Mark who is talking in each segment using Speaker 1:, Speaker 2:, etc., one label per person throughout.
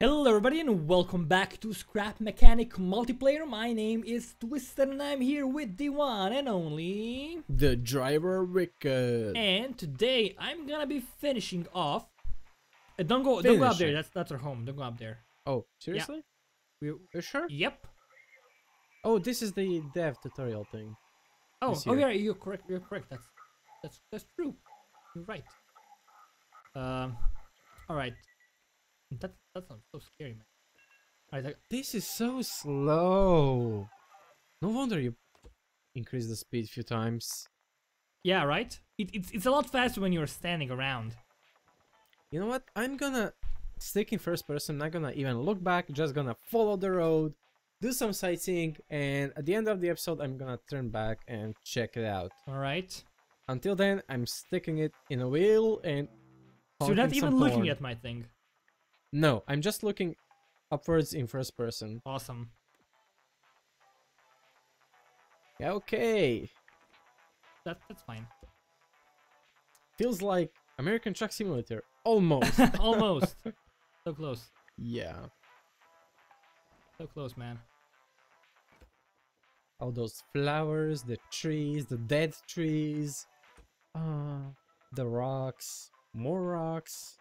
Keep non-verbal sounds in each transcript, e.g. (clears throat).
Speaker 1: Hello everybody and welcome back to Scrap Mechanic Multiplayer. My name is Twisted and I'm here with the one and only...
Speaker 2: The driver Wicked.
Speaker 1: And today I'm gonna be finishing off... Uh, don't go don't go up there, that's that's our home, don't go up there.
Speaker 2: Oh, seriously?
Speaker 1: We,
Speaker 2: You sure?
Speaker 1: yep.
Speaker 2: Oh, this is the dev tutorial thing.
Speaker 1: Oh, oh yeah, you're correct, you're correct, that's, that's, that's true. You're right. Um, alright. That, that sounds so scary, man. Alright,
Speaker 2: This is so slow. No wonder you increased the speed a few times.
Speaker 1: yeah, right? It, it's, it's a lot faster when you're standing around.
Speaker 2: You know what? I'm gonna stick in first person, not gonna even look back, just gonna follow the road, do some sightseeing, and at the end of the episode, I'm gonna turn back and check it out.
Speaker 1: Alright.
Speaker 2: Until then, I'm sticking it in a wheel and.
Speaker 1: So you're not even looking at my thing.
Speaker 2: No, I'm just looking upwards in first person.
Speaker 1: Awesome.
Speaker 2: Yeah, okay.
Speaker 1: That that's fine.
Speaker 2: Feels like American Truck Simulator. Almost. (laughs)
Speaker 1: Almost. so close.
Speaker 2: yeah.
Speaker 1: So close, man.
Speaker 2: All those flowers, the trees, the dead trees. Uh, the rocks. More rocks.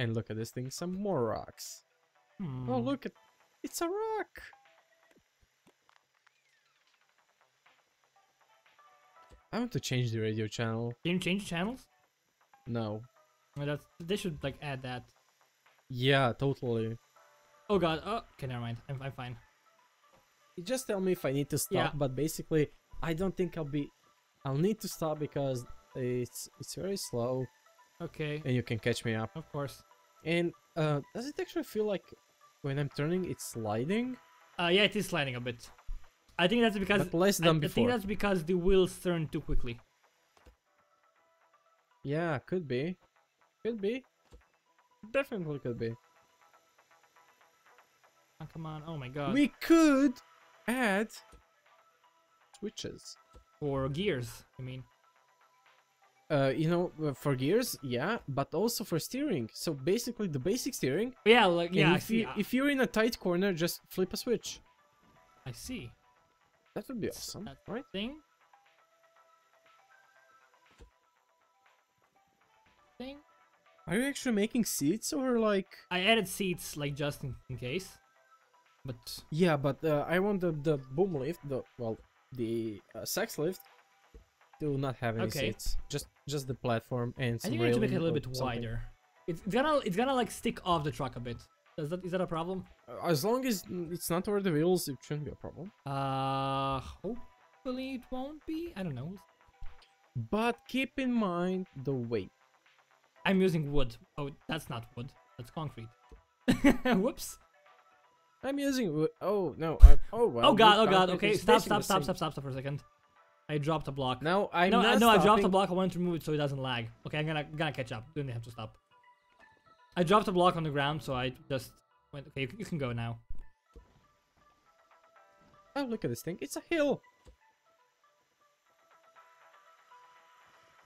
Speaker 2: And look at this thing, some more rocks.
Speaker 1: Hmm.
Speaker 2: Oh, look at it's a rock. I want to change the radio channel.
Speaker 1: Can you change channels?
Speaker 2: No.
Speaker 1: Well, that's they should like add that.
Speaker 2: Yeah, totally.
Speaker 1: Oh god. Oh, okay, never mind. I'm I'm fine.
Speaker 2: You just tell me if I need to stop,
Speaker 1: Yeah.
Speaker 2: but basically, I don't think I'll be. I'll need to stop because it's it's very slow,
Speaker 1: Okay.
Speaker 2: and you can catch me up.
Speaker 1: Of course.
Speaker 2: And uh, does it actually feel like when I'm turning, it's sliding,
Speaker 1: Uh, yeah, it is sliding a bit. I think that's because
Speaker 2: but less
Speaker 1: I,
Speaker 2: than
Speaker 1: I
Speaker 2: before?
Speaker 1: think that's because the wheels turn too quickly.
Speaker 2: Yeah, could be, could be, definitely could be.
Speaker 1: Oh, come on. Oh my god.
Speaker 2: We could add switches.
Speaker 1: Or gears. I mean.
Speaker 2: Uh, you know, uh, for gears, yeah, but also for steering. So basically, the basic steering.
Speaker 1: Yeah, like yeah.
Speaker 2: If you if you're in a tight corner, just flip a switch.
Speaker 1: I see.
Speaker 2: That would be
Speaker 1: S-
Speaker 2: awesome,
Speaker 1: that
Speaker 2: right?
Speaker 1: Thing. Thing.
Speaker 2: Are you actually making seats or like?
Speaker 1: I added seats like just in, in case. But
Speaker 2: Yeah, but uh, I want the the boom lift, the well, the uh, sex lift, to not have any
Speaker 1: Okay.
Speaker 2: seats. Just just the platform and
Speaker 1: I
Speaker 2: some
Speaker 1: think I need to make it a little bit wider. It's gonna it's gonna like stick off the truck a bit. Is that is that a problem?
Speaker 2: Uh, As long as it's not over the wheels, it shouldn't be a problem.
Speaker 1: Uh, hopefully it won't be. I don't know.
Speaker 2: But keep in mind the weight.
Speaker 1: I'm using wood. Oh, that's not wood. That's concrete. (laughs) Whoops.
Speaker 2: I'm using. wood. Oh no! I, oh well.
Speaker 1: oh god. Oh god. Okay. Stop. Stop. Stop. Stop. Stop. Stop for a second. I dropped a block.
Speaker 2: No, I'm
Speaker 1: no,
Speaker 2: not
Speaker 1: I- no, I dropped a block. I wanted to remove it so it doesn't lag. Okay, I'm gonna gonna catch up. Didn't have to stop. I dropped a block on the ground, so I just went. Okay, you, you can go now.
Speaker 2: Oh look at this thing! It's a hill.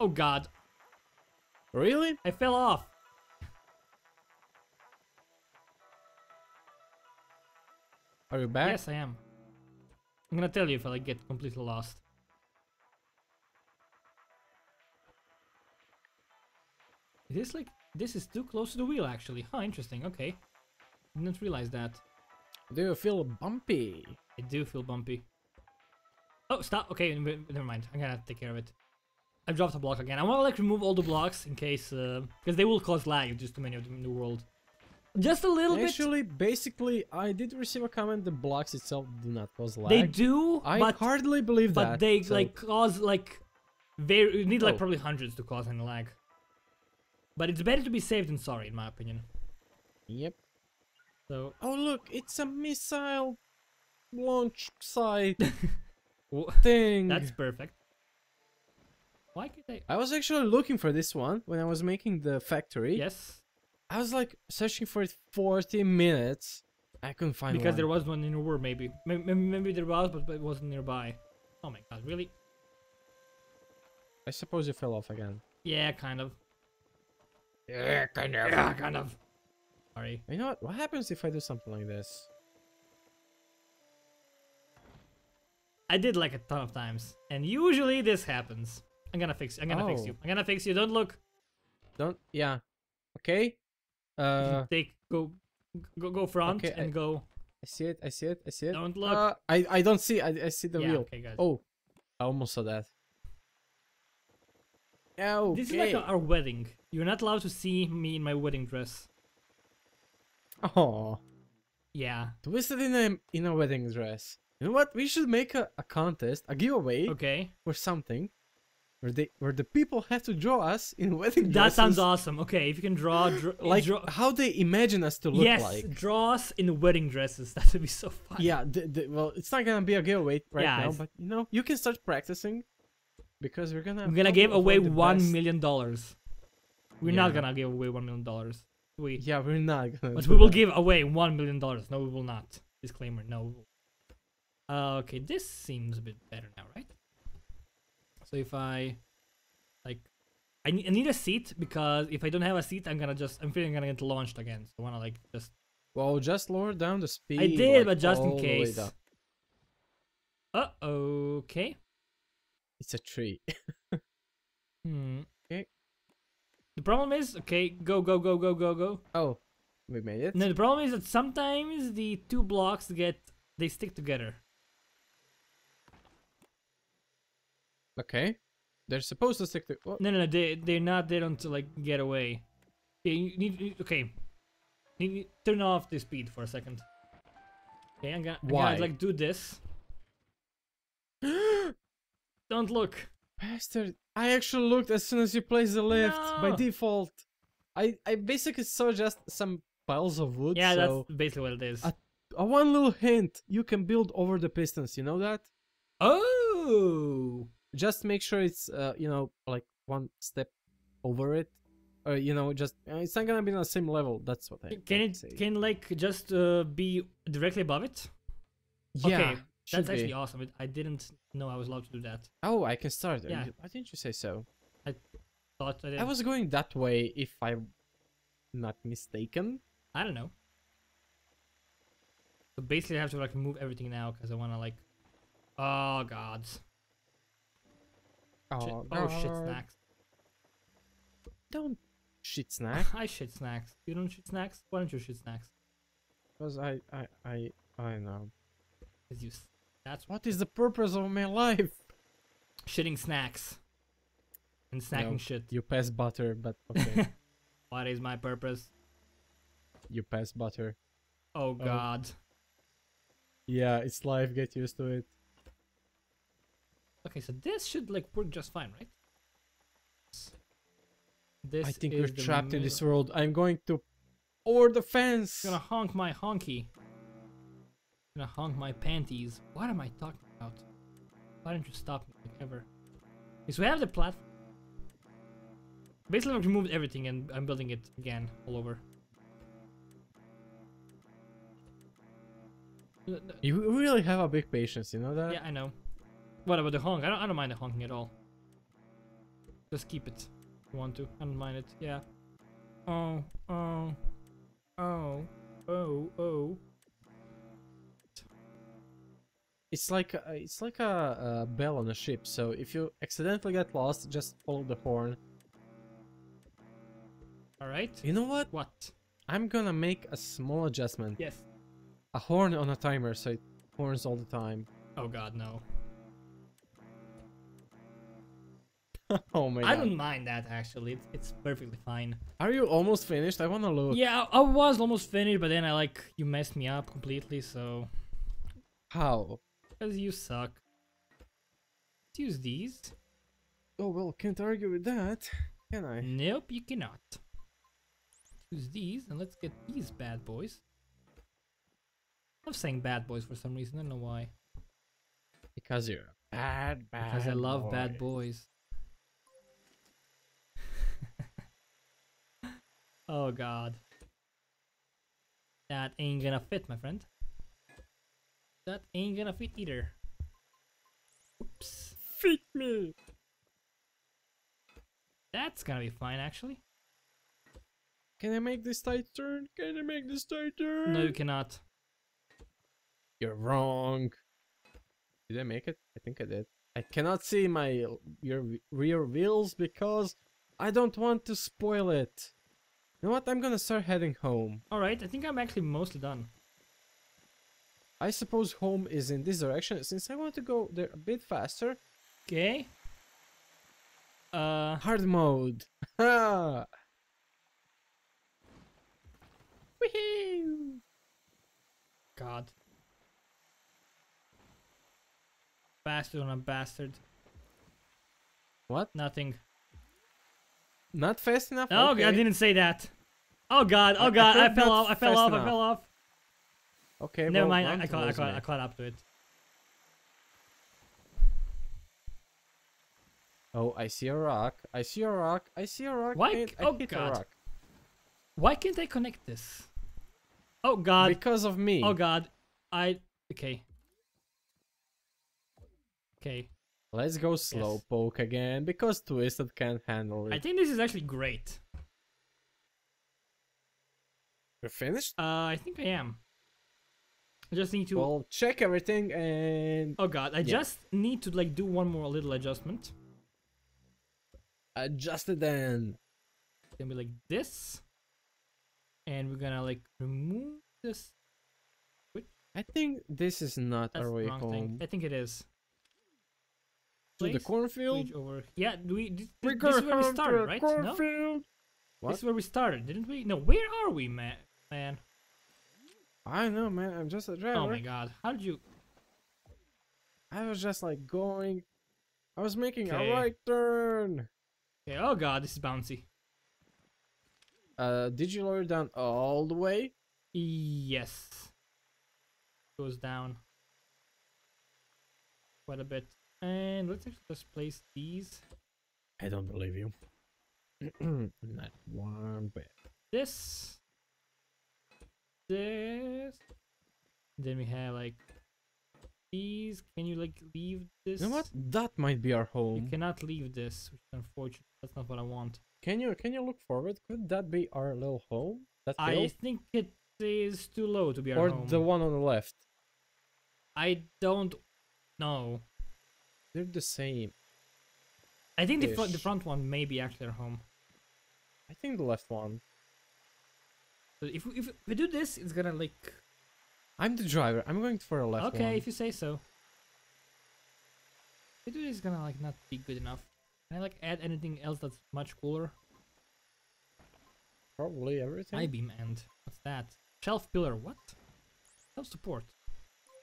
Speaker 1: Oh god,
Speaker 2: Really?
Speaker 1: I fell off.
Speaker 2: Are you back?
Speaker 1: Yes, I am. I'm gonna tell you if I like, get completely lost. This like this is too close to the wheel actually. Huh, interesting. Okay, didn't realize that.
Speaker 2: Do you feel bumpy?
Speaker 1: I do feel bumpy. Oh, stop. Okay, never mind. I'm gonna take care of it. I dropped a block again. I want to like remove all the blocks in case, uh, because they will cause lag. if Just too many of them in the world. Just a little bit.
Speaker 2: Actually, basically, I did receive a comment. The blocks itself do not cause lag.
Speaker 1: They do,
Speaker 2: I
Speaker 1: but
Speaker 2: hardly believe
Speaker 1: but
Speaker 2: that.
Speaker 1: But they
Speaker 2: so-
Speaker 1: like cause like very. You need like
Speaker 2: Oh.
Speaker 1: probably hundreds to cause any lag. But it's better to be safe than sorry, in my opinion.
Speaker 2: Yep.
Speaker 1: So
Speaker 2: Oh look, it's a missile launch site (laughs) thing.
Speaker 1: that's perfect. Why could I?
Speaker 2: I was actually looking for this one when I was making the factory.
Speaker 1: Yes,
Speaker 2: I was like searching for it 40 minutes. I couldn't find it.
Speaker 1: because
Speaker 2: one.
Speaker 1: there was one in the war, maybe. Maybe, maybe there was, but but it wasn't nearby. Oh my god, really?
Speaker 2: I suppose you fell off again.
Speaker 1: Yeah, kind of.
Speaker 2: Yeah, kind of.
Speaker 1: Yeah, kind of. Sorry.
Speaker 2: You know what? What happens if I do something like this?
Speaker 1: I did like a ton of times, and usually this happens. I'm gonna fix. I'm gonna fix
Speaker 2: Oh.
Speaker 1: you. I'm gonna fix you. Don't look.
Speaker 2: Don't. Yeah. Okay. Uh,
Speaker 1: Take go, go, go front
Speaker 2: Okay, I-
Speaker 1: and go.
Speaker 2: I see it. I see it. I see it.
Speaker 1: Don't look.
Speaker 2: Uh, I I don't see. I I see the
Speaker 1: yeah.
Speaker 2: wheel.
Speaker 1: Okay, guys.
Speaker 2: Oh, I almost saw that. Okay.
Speaker 1: This is like our wedding. You're not allowed to see me in my wedding dress.
Speaker 2: Oh,
Speaker 1: Yeah.
Speaker 2: twisted in a in a wedding dress. You know what? We should make a, a contest, a giveaway
Speaker 1: Okay.
Speaker 2: or something, where they where the people have to draw us in (laughs) wedding dresses.
Speaker 1: That sounds awesome. Okay, if you can draw, draw
Speaker 2: Like
Speaker 1: draw,
Speaker 2: how they imagine us to look
Speaker 1: yes,
Speaker 2: like.
Speaker 1: draw us in wedding dresses. (laughs) That would be so fun.
Speaker 2: Yeah, the, the, well, it's not gonna be a giveaway right
Speaker 1: Yeah,
Speaker 2: now,
Speaker 1: it's-
Speaker 2: but you know, you can start practicing because we're gonna.
Speaker 1: We're gonna give away one million dollars. We're not gonna give away one million dollars. We,
Speaker 2: Yeah, we're not gonna.
Speaker 1: but we will
Speaker 2: that.
Speaker 1: give away one million dollars. No, we will not. Disclaimer. No. Uh, okay, this seems a bit better now, right? So if I, like, I need, I need a seat because if I don't have a seat, I'm gonna just I'm feeling I'm gonna get launched again. So I wanna like just.
Speaker 2: Well, just lower down the speed.
Speaker 1: I did,
Speaker 2: like,
Speaker 1: but just in
Speaker 2: all the way
Speaker 1: case. Uh okay.
Speaker 2: It's a tree. (laughs)
Speaker 1: Hmm.
Speaker 2: Okay.
Speaker 1: The problem is, okay, go go go go go go.
Speaker 2: oh, we made it.
Speaker 1: No, the problem is that sometimes the two blocks get they stick together.
Speaker 2: Okay, they're supposed to stick to. Oh,
Speaker 1: No, no, no, they they're not there until like get away. Yeah, you need okay. You need, turn off the speed for a second. Okay, I'm gonna, I'm
Speaker 2: Why?
Speaker 1: gonna like do this. Don't look.
Speaker 2: Bastard! I actually looked as soon as you placed the lift by default. I I basically saw just some piles of wood.
Speaker 1: Yeah,
Speaker 2: so
Speaker 1: that's basically what it is.
Speaker 2: Uh, a one little hint: you can build over the pistons. You know that?
Speaker 1: oh,
Speaker 2: Just make sure it's uh you know like one step over it, or you know just uh, it's not gonna be on the same level. That's what I
Speaker 1: can it
Speaker 2: say.
Speaker 1: can like just uh, be directly above it?
Speaker 2: yeah,
Speaker 1: okay,
Speaker 2: should
Speaker 1: That's actually awesome. I didn't know I was allowed to do that.
Speaker 2: Oh, I can start.
Speaker 1: Yeah.
Speaker 2: Why didn't you say so?
Speaker 1: I thought I did.
Speaker 2: I was going that way if I'm not mistaken.
Speaker 1: I don't know. So basically, I have to like remove everything now because I want to like. Oh god. Oh, shit.
Speaker 2: Oh,
Speaker 1: Oh shit, snacks.
Speaker 2: Don't shit (laughs) snacks.
Speaker 1: I shit snacks. You don't shit snacks? Why don't you shit snacks?
Speaker 2: Because I, I, I, I know.
Speaker 1: Cause you. That's
Speaker 2: What is the purpose of my life?
Speaker 1: shitting snacks. And snacking
Speaker 2: No.
Speaker 1: shit.
Speaker 2: You pass butter, but (laughs) okay.
Speaker 1: What is my purpose?
Speaker 2: you pass butter.
Speaker 1: Oh, oh god.
Speaker 2: Yeah, it's life. Get used to it.
Speaker 1: Okay, so this should like work just fine, right? This
Speaker 2: I think we're trapped in this world. I'm going to over the fence.
Speaker 1: gonna honk my honky. Gonna honk my panties. What am I talking about? Why don't you stop me like ever? Okay, so we have the platform. Basically, I've removed everything and I'm building it again all over.
Speaker 2: You really have a big patience, you know that?
Speaker 1: Yeah, I know. What about the honk? I don't, I don't mind the honking at all. Just keep it. If you want to. I don't mind it. Yeah. Oh, oh, oh, oh, oh.
Speaker 2: It's like a, it's like a, a bell on a ship. So if you accidentally get lost, just follow the horn.
Speaker 1: Alright.
Speaker 2: You know what?
Speaker 1: What?
Speaker 2: I'm gonna make a small adjustment.
Speaker 1: Yes.
Speaker 2: A horn on a timer, so it horns all the time.
Speaker 1: Oh god, no. (laughs)
Speaker 2: oh my god.
Speaker 1: I don't mind that actually. It's, it's perfectly fine.
Speaker 2: Are you almost finished? I wanna look.
Speaker 1: Yeah, I I was almost finished, but then I like you messed me up completely. So
Speaker 2: How?
Speaker 1: Because you suck. Let's use these.
Speaker 2: Oh well, can't argue with that, can I?
Speaker 1: Nope, you cannot. Use these and let's get these bad boys. I love saying bad boys for some reason. I don't know why.
Speaker 2: Because you're a bad, bad.
Speaker 1: Because I love
Speaker 2: boy.
Speaker 1: bad boys. (laughs) oh god. That ain't gonna fit, my friend. That ain't gonna fit either. Oops.
Speaker 2: Fit me.
Speaker 1: That's gonna be fine, actually.
Speaker 2: Can I make this tight turn? Can I make this tight turn?
Speaker 1: No, you cannot.
Speaker 2: You're wrong. Did I make it? I think I did. I cannot see my your rear wheels because I don't want to spoil it. You know what? I'm gonna start heading home.
Speaker 1: Alright, I think I'm actually mostly done.
Speaker 2: I suppose home is in this direction since I want to go there a bit faster.
Speaker 1: Okay. Uh,
Speaker 2: Hard mode. (laughs) Woohoo!
Speaker 1: God. Bastard on a bastard.
Speaker 2: What?
Speaker 1: Nothing.
Speaker 2: Not fast enough?
Speaker 1: Oh,
Speaker 2: okay.
Speaker 1: I didn't say that. Oh God! (laughs)
Speaker 2: I-
Speaker 1: Oh
Speaker 2: I
Speaker 1: God! I, fell off! I fell off! I fell off!
Speaker 2: Okay,
Speaker 1: Never
Speaker 2: well,
Speaker 1: mind. I,
Speaker 2: one
Speaker 1: I caught. I
Speaker 2: towards
Speaker 1: caught.
Speaker 2: me.
Speaker 1: I caught up to it.
Speaker 2: Oh, I see a rock. I see a rock. I see a rock.
Speaker 1: Why
Speaker 2: and
Speaker 1: c-
Speaker 2: I
Speaker 1: oh,
Speaker 2: hit
Speaker 1: God.
Speaker 2: a rock.
Speaker 1: Why can't I connect this? Oh God!
Speaker 2: Because of me.
Speaker 1: Oh God! I okay. Okay.
Speaker 2: Let's go slow poke again because Twisted can't handle it.
Speaker 1: I think this is actually great.
Speaker 2: You're finished?
Speaker 1: Uh, I think I am. I just need to.
Speaker 2: Well, check everything and
Speaker 1: oh God! I
Speaker 2: yeah.
Speaker 1: just need to like do one more little adjustment.
Speaker 2: adjust it then.
Speaker 1: It's gonna be like this, and we're gonna like remove this.
Speaker 2: I think this is not
Speaker 1: That's
Speaker 2: our way home.
Speaker 1: thing. I think it is.
Speaker 2: To the cornfield?
Speaker 1: Over. Yeah, do we? This,
Speaker 2: We
Speaker 1: this is where we started, right? No.
Speaker 2: What?
Speaker 1: this is where we started, didn't we? No, where are we, man? Man,
Speaker 2: I know, man. I'm just a driver.
Speaker 1: oh my God! How did you?
Speaker 2: I was just like going. I was making
Speaker 1: Okay.
Speaker 2: a right turn.
Speaker 1: Okay, oh God, this is bouncy.
Speaker 2: Uh, did you lower it down all the way?
Speaker 1: Yes. Goes down quite a bit. And let's actually just place these.
Speaker 2: I don't believe you. (clears throat) Not one bit.
Speaker 1: This. This. Then we have like these. Can you like leave this?
Speaker 2: You know what? That might be our home.
Speaker 1: You cannot leave this, which is unfortunate. That's not what I want.
Speaker 2: Can you can you look forward? Could that be our little home? That
Speaker 1: I
Speaker 2: hill?
Speaker 1: think it is too low to be our
Speaker 2: or
Speaker 1: home.
Speaker 2: the one on the left?
Speaker 1: I don't know.
Speaker 2: They're the same.
Speaker 1: I think the, fr- the front one may be actually our home.
Speaker 2: I think the left one.
Speaker 1: So if we, if we do this, it's gonna like
Speaker 2: I'm the driver. I'm going for a left
Speaker 1: okay
Speaker 2: one.
Speaker 1: if you say so. If we do this, it's gonna like not be good enough. Can I like add anything else that's much cooler?
Speaker 2: Probably everything.
Speaker 1: I beam end. What's that? Shelf pillar. What? Shelf support.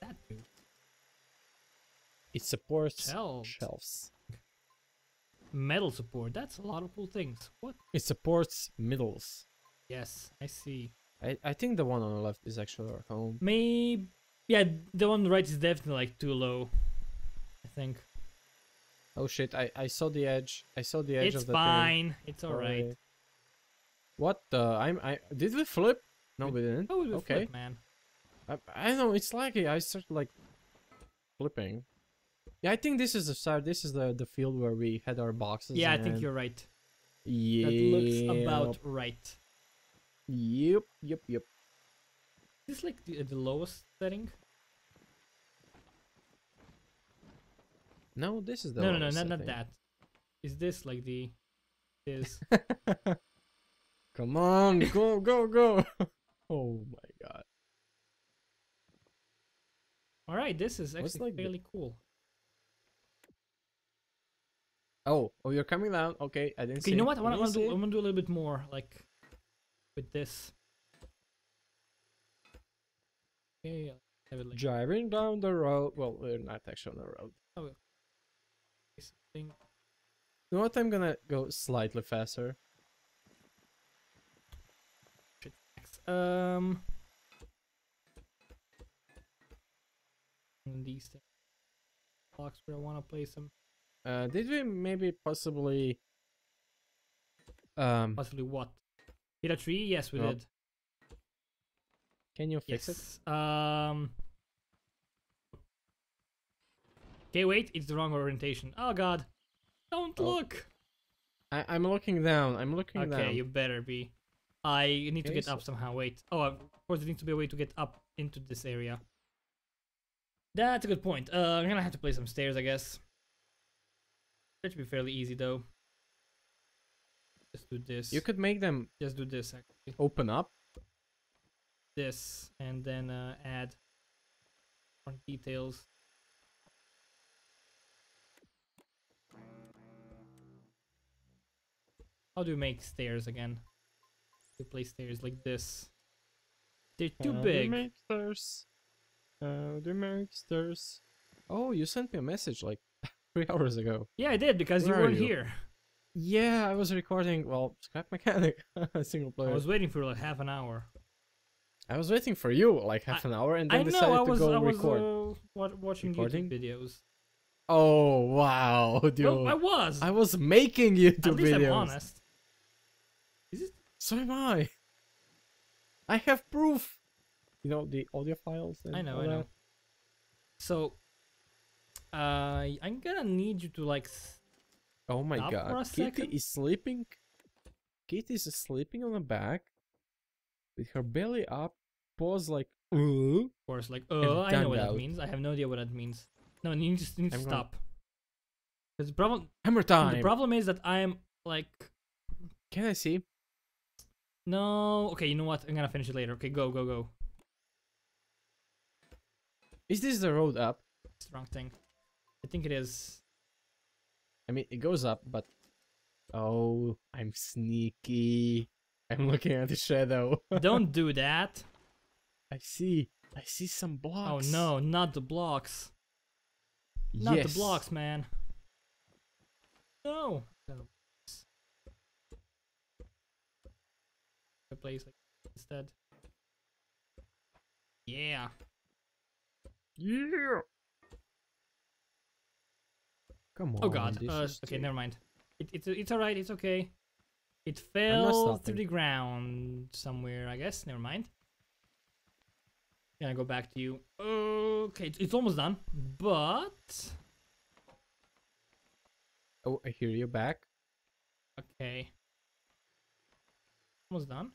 Speaker 1: That dude.
Speaker 2: It supports
Speaker 1: Shelves.
Speaker 2: shelves.
Speaker 1: Metal support. That's a lot of cool things. What?
Speaker 2: It supports middles.
Speaker 1: Yes, I see.
Speaker 2: I, I think the one on the left is actually our home.
Speaker 1: Maybe. Yeah, the one on the right is definitely like too low. I think.
Speaker 2: Oh shit! I, I saw the edge. I saw the edge
Speaker 1: It's
Speaker 2: of the thing.
Speaker 1: fine. It's alright.
Speaker 2: What the? I'm I did we flip? No, we didn't.
Speaker 1: Oh, we
Speaker 2: okay.
Speaker 1: flip, man.
Speaker 2: I, I don't know. It's laggy. I started like flipping. Yeah, I think this is the side. This is the the field where we had our boxes.
Speaker 1: Yeah, I think you're right.
Speaker 2: Yeah.
Speaker 1: That looks about right.
Speaker 2: Yep. Yep. Yep.
Speaker 1: Is this like the, uh, the lowest setting?
Speaker 2: No, this is the.
Speaker 1: no, no, no,
Speaker 2: lowest
Speaker 1: not, not that. Is this like the is (laughs)
Speaker 2: Come on, (laughs) go, go, go! oh my god.
Speaker 1: all right? This is
Speaker 2: What's
Speaker 1: actually
Speaker 2: like the-
Speaker 1: fairly cool.
Speaker 2: Oh, oh, you're coming down. Okay, I didn't
Speaker 1: Okay,
Speaker 2: see.
Speaker 1: you know what? I
Speaker 2: I
Speaker 1: want to do. I'm gonna do a little bit more like with this. Okay, I'll have it like
Speaker 2: Driving down the road. Well, we're not actually on the road.
Speaker 1: this thing.
Speaker 2: You know what? I'm gonna go slightly faster.
Speaker 1: Um, these things. blocks where I want to place them.
Speaker 2: Uh, did we maybe possibly? Um,
Speaker 1: Possibly what? Hit a tree? Yes, we
Speaker 2: Nope.
Speaker 1: did.
Speaker 2: can you fix it?
Speaker 1: Yes. Um. Okay, wait, it's the wrong orientation. Oh god. Don't
Speaker 2: Oh,
Speaker 1: look.
Speaker 2: I, I'm looking down. I'm looking
Speaker 1: Okay,
Speaker 2: down.
Speaker 1: you better be. I need to get
Speaker 2: so-
Speaker 1: up somehow. Wait. Oh, of course, there needs to be a way to get up into this area. That's a good point. Uh, I'm gonna have to play some stairs, I guess. That should be fairly easy, though. Just do this.
Speaker 2: You could make them
Speaker 1: just do this, actually.
Speaker 2: open up.
Speaker 1: This, and then uh, add more details. How do you make stairs again? You place stairs like this. They're too
Speaker 2: How
Speaker 1: big.
Speaker 2: Do make stairs. How do make stairs. Oh, you sent me a message like (laughs) three hours ago.
Speaker 1: Yeah, I did because you
Speaker 2: Where are
Speaker 1: weren't
Speaker 2: you?
Speaker 1: here.
Speaker 2: Yeah, I was recording. Well, scrap mechanic, (laughs) single player.
Speaker 1: I was waiting for like half an hour.
Speaker 2: I was waiting for you like half an hour, and then
Speaker 1: I know
Speaker 2: decided
Speaker 1: I was
Speaker 2: to go
Speaker 1: I was
Speaker 2: record.
Speaker 1: uh, wa- watching
Speaker 2: Recording?
Speaker 1: YouTube videos.
Speaker 2: Oh wow, (laughs) dude!
Speaker 1: No, I was.
Speaker 2: I was making YouTube
Speaker 1: At least
Speaker 2: videos.
Speaker 1: I'm honest. Is it?
Speaker 2: So am I. I have proof. You know the audio files. And
Speaker 1: I know, I know.
Speaker 2: that?
Speaker 1: So, uh, I'm gonna need you to like.
Speaker 2: Oh my
Speaker 1: Stop
Speaker 2: god, Kitty
Speaker 1: second.
Speaker 2: is sleeping. Kitty is sleeping on the back, with her belly up, paws like. "Uh."
Speaker 1: Of course, like, oh, I know what that means. I have no idea what that means. No, you just need to
Speaker 2: I'm gonna-
Speaker 1: stop. Because the problem,
Speaker 2: Hammer time.
Speaker 1: the problem is that I'm like,
Speaker 2: Can I see?
Speaker 1: no. Okay, you know what? I'm gonna finish it later. Okay, go, go, go.
Speaker 2: Is this the road up?
Speaker 1: It's the wrong thing. I think it is.
Speaker 2: I mean, it goes up, but oh, I'm sneaky. I'm looking at the shadow. (laughs)
Speaker 1: Don't do that.
Speaker 2: I see. I see some blocks.
Speaker 1: Oh no, not the blocks. Not
Speaker 2: yes.
Speaker 1: the blocks, man. No. A place like instead. Yeah.
Speaker 2: Yeah. Come on.
Speaker 1: Oh god. Uh, okay, never mind. It, it's it's alright. It's okay. It fell to the ground somewhere. I guess. Never mind. Gonna go back to you. Okay, it's, it's almost done, but
Speaker 2: Oh, I hear you back.
Speaker 1: okay. Almost done.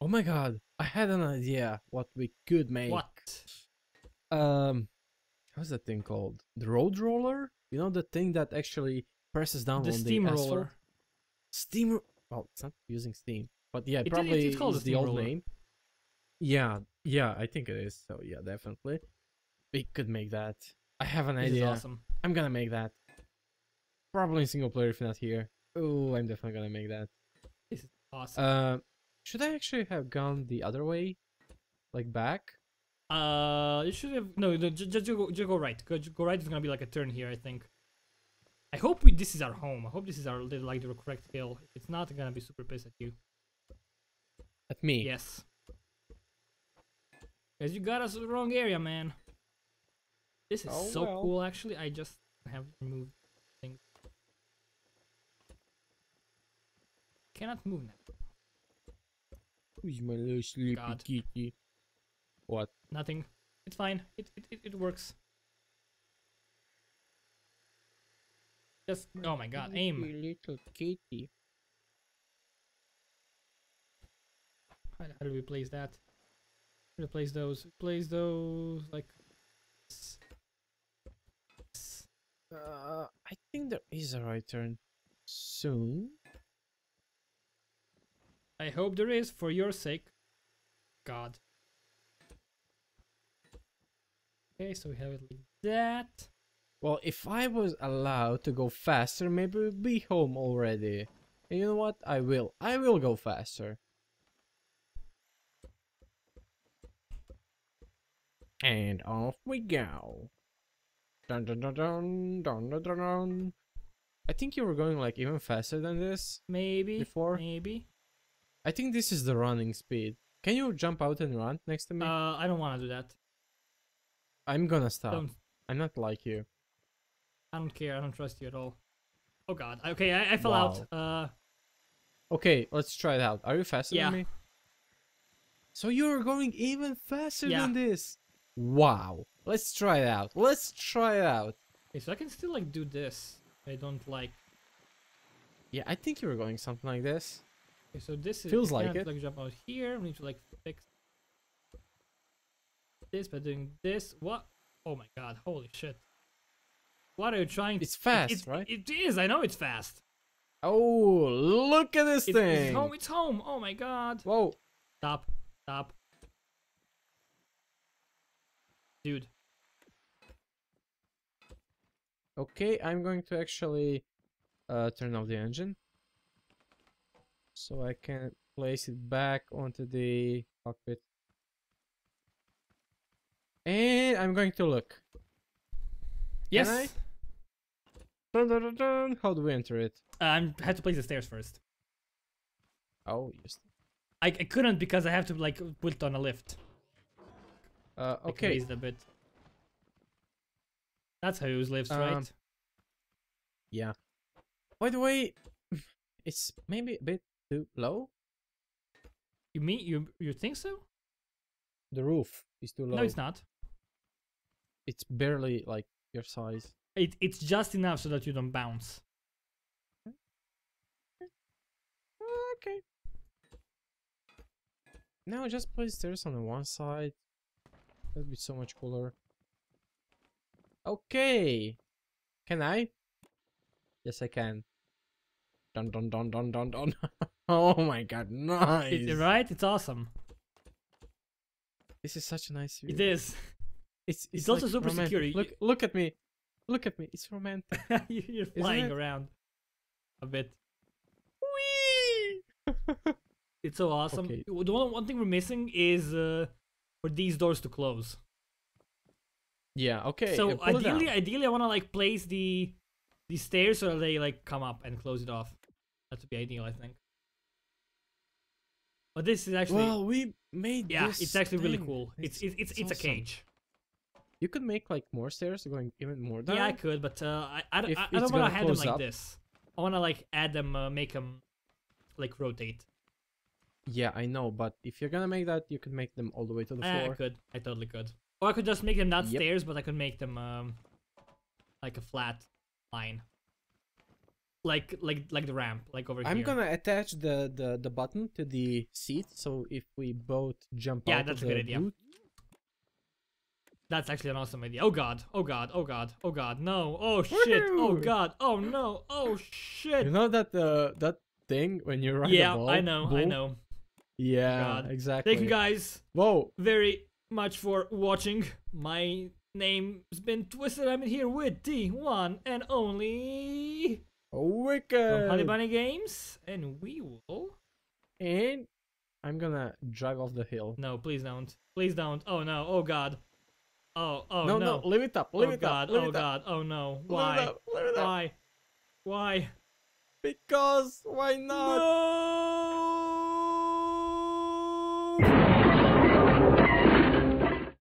Speaker 2: Oh my god. I had an idea what we could make.
Speaker 1: What?
Speaker 2: Um, how's that thing called? The road roller? You know the thing that actually presses down
Speaker 1: The
Speaker 2: on the
Speaker 1: steamroller.
Speaker 2: asphalt? Steam. Well, it's not using steam, but yeah,
Speaker 1: It- it-
Speaker 2: probably
Speaker 1: it's called
Speaker 2: the old
Speaker 1: steamroller.
Speaker 2: name. Yeah, yeah, I think it is. So yeah, definitely, we could make that. I have an
Speaker 1: This is
Speaker 2: idea.
Speaker 1: awesome.
Speaker 2: I'm gonna make that. Probably in single player if not here. Oh, I'm definitely gonna make that.
Speaker 1: This is awesome.
Speaker 2: Uh, should I actually have gone the other way, like back?
Speaker 1: Uh, you should have no. no just, just go, just go right. Go, go right. is gonna be like a turn here, I think. I hope we, this is our home. I hope this is our like the correct hill. If it's not, I'm gonna be super pissed at you.
Speaker 2: At me.
Speaker 1: Yes. Cause you got us in the wrong area, man. This is
Speaker 2: Oh,
Speaker 1: so
Speaker 2: well.
Speaker 1: cool. Actually, I just have removed things. Cannot move now.
Speaker 2: Who's my little sleepy
Speaker 1: God.
Speaker 2: kitty? What?
Speaker 1: Nothing. It's fine. It it it, it works. Just oh my god, aim.
Speaker 2: little kitty.
Speaker 1: How, how do we place that? How do we place those? Place those like. this. This.
Speaker 2: Uh, I think there is a right turn soon.
Speaker 1: I hope there is for your sake. God. Okay, so we have it like that.
Speaker 2: Well, if I was allowed to go faster, maybe we'd be home already. And you know what? I will. I will go faster. And off we go. Dun dun dun dun dun dun dun dun. I think you were going like even faster than this.
Speaker 1: Maybe.
Speaker 2: Before?
Speaker 1: Maybe.
Speaker 2: I think this is the running speed. Can you jump out and run next to me?
Speaker 1: Uh, I don't want to do that.
Speaker 2: I'm gonna stop.
Speaker 1: Don't.
Speaker 2: I'm not like you.
Speaker 1: I don't care. I don't trust you at all. Oh God. Okay, I, I fell out. Uh,
Speaker 2: Okay, let's try it out. Are you faster
Speaker 1: Yeah.
Speaker 2: than me? So you're going even faster
Speaker 1: Yeah.
Speaker 2: than this. Wow. Let's try it out. Let's try it out.
Speaker 1: Okay, so I can still like do this. I don't like.
Speaker 2: Yeah, I think you were going something like this.
Speaker 1: Okay, so this is
Speaker 2: Feels like it.
Speaker 1: Like jump out here. We need to like fix this by doing this. What? Oh my god! Holy shit! What are you trying? To do?
Speaker 2: It's fast,
Speaker 1: it's,
Speaker 2: right?
Speaker 1: It is. I know it's fast.
Speaker 2: Oh, look at this
Speaker 1: It's,
Speaker 2: thing.
Speaker 1: it's home. It's home. Oh my god!
Speaker 2: Whoa.
Speaker 1: Stop. Stop. Dude.
Speaker 2: Okay, I'm going to actually uh, turn off the engine. So I can place it back onto the cockpit. And I'm going to look.
Speaker 1: Yes.
Speaker 2: Dun, dun, dun. How do we enter it?
Speaker 1: Um, I had to place the stairs first.
Speaker 2: Oh, yes.
Speaker 1: I, I couldn't because I have to like put it on a lift.
Speaker 2: Uh, okay.
Speaker 1: a bit. That's how you use lifts, right?
Speaker 2: Um, Yeah. By the way, (sighs) it's maybe a bit too low.
Speaker 1: You mean you you think so?
Speaker 2: The roof is too low.
Speaker 1: No, it's not.
Speaker 2: It's barely like your size.
Speaker 1: It it's just enough so that you don't bounce.
Speaker 2: Mm, okay. Now just place stairs on the one side. That'd be so much cooler. Okay. Can I? Yes, I can. Dun dun dun dun dun dun. (laughs) oh my god, nice.
Speaker 1: It, right? It's awesome.
Speaker 2: This is such a nice view.
Speaker 1: It is.
Speaker 2: It's,
Speaker 1: It's also super
Speaker 2: romantic.
Speaker 1: secure.
Speaker 2: Look, look at me. Look at me. It's romantic.
Speaker 1: You- (laughs) You're flying around a bit.
Speaker 2: Whee!
Speaker 1: It's so awesome.
Speaker 2: Okay.
Speaker 1: The one, one thing we're missing is uh, for these doors to close.
Speaker 2: yeah. Okay.
Speaker 1: so
Speaker 2: uh, pull it
Speaker 1: ideally, ideally, I want to like place the the stairs so that they like come up and close it off. That would be ideal, I think. But this is actually
Speaker 2: well, we made.
Speaker 1: yeah,
Speaker 2: this
Speaker 1: it's actually really cool. It's it's it's, it's, a
Speaker 2: awesome.
Speaker 1: cage.
Speaker 2: You could make like more stairs going even more down.
Speaker 1: Yeah, I could, but uh, I I, don't-
Speaker 2: If
Speaker 1: I, I don't want
Speaker 2: gonna
Speaker 1: to have them like
Speaker 2: up.
Speaker 1: this. I want to like add them, uh, make them like rotate.
Speaker 2: Yeah, I know, but if you're gonna make that, you could make them all the way to the
Speaker 1: I, I could, I totally could. Or I could just make them not
Speaker 2: Yep.
Speaker 1: stairs, but I could make them um like a flat line. Like like like the ramp, like over here.
Speaker 2: I'm
Speaker 1: here.
Speaker 2: gonna attach the, the the button to the seat, so if we both jump
Speaker 1: Yeah,
Speaker 2: out
Speaker 1: that's a good idea.
Speaker 2: boot,
Speaker 1: That's actually an awesome idea. Oh god, oh god, oh god, oh god, no, oh shit, oh god, oh no, oh shit.
Speaker 2: you know that uh, that thing when you ride
Speaker 1: yeah,
Speaker 2: ball,
Speaker 1: I know, I know.
Speaker 2: Yeah,
Speaker 1: God.
Speaker 2: exactly.
Speaker 1: Thank you guys
Speaker 2: Whoa,
Speaker 1: very much for watching. My name's been Twisted. I'm here with the one and only from
Speaker 2: wicked!
Speaker 1: Honey Bunny Games, and we will.
Speaker 2: And I'm gonna drive off the hill.
Speaker 1: No, please don't. Please don't. Oh no. Oh god. Oh oh
Speaker 2: no,
Speaker 1: no.
Speaker 2: no, leave it up, oh, leave
Speaker 1: oh
Speaker 2: it
Speaker 1: god.
Speaker 2: up, leave
Speaker 1: oh
Speaker 2: it up,
Speaker 1: god. Oh no.
Speaker 2: leave it
Speaker 1: Why?
Speaker 2: up, leave it up.
Speaker 1: Why? Why?
Speaker 2: Because why not?
Speaker 1: No.